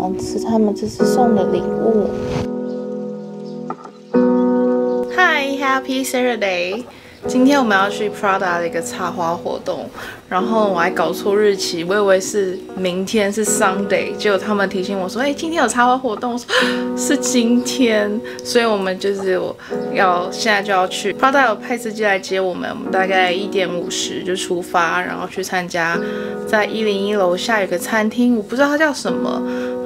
然后吃他们这次送的礼物。Hi, Happy Saturday！今天我们要去 Prada 的一个插花活动，然后我还搞错日期，我以为是明天是 Sunday，结果他们提醒我说，哎，今天有插花活动，是今天，所以我们就是要现在就要去 Prada 有派司机来接我们，我们大概一点五十就出发，然后去参加，在一零一楼下有个餐厅，我不知道它叫什么，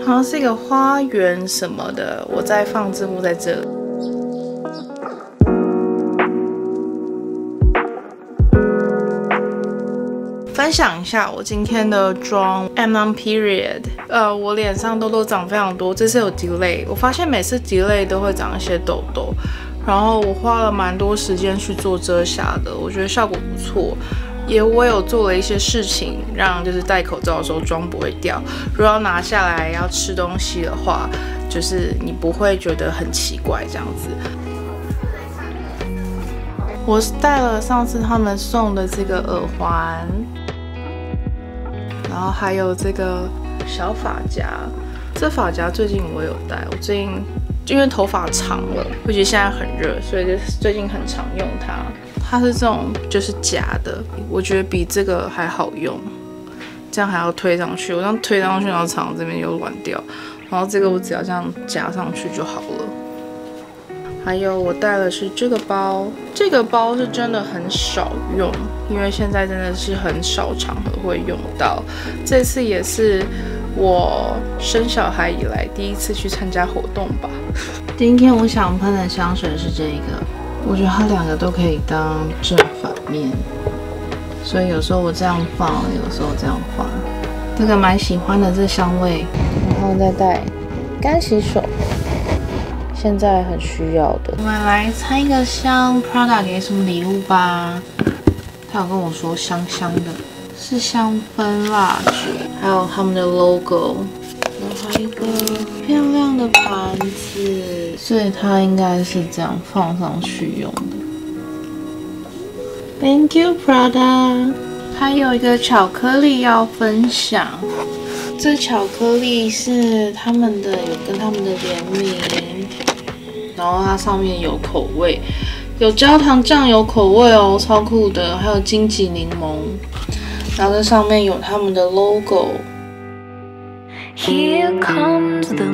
好像是一个花园什么的，我在放字幕在这里。分享一下我今天的妆，M on period。呃，我脸上痘痘长非常多，这次有 delay。我发现每次 delay 都会长一些痘痘，然后我花了蛮多时间去做遮瑕的，我觉得效果不错。也我有做了一些事情，让就是戴口罩的时候妆不会掉。如果要拿下来要吃东西的话，就是你不会觉得很奇怪这样子。我是戴了上次他们送的这个耳环。然后还有这个小发夹，这发夹最近我有戴，我最近因为头发长了，尤其现在很热，所以就最近很常用它。它是这种就是假的，我觉得比这个还好用，这样还要推上去，我这样推上去，然后常常这边又软掉，然后这个我只要这样夹上去就好了。还有我带的是这个包，这个包是真的很少用，因为现在真的是很少场合会用到。这次也是我生小孩以来第一次去参加活动吧。今天我想喷的香水是这个，我觉得它两个都可以当正反面，所以有时候我这样放，有时候这样放。这个蛮喜欢的这香味，然后再带干洗手。现在很需要的，我们来猜一个香 Prada 给什么礼物吧。他有跟我说香香的，是香氛蜡烛，还有他们的 logo，然后一个漂的盘子，所以它应该是这样放上去用的。Thank you Prada，还有一个巧克力要分享，这巧克力是他们的，有跟他们的联名。然后它上面有口味，有焦糖酱油口味哦，超酷的。还有荆棘柠檬，然后这上面有他们的 logo。Here comes the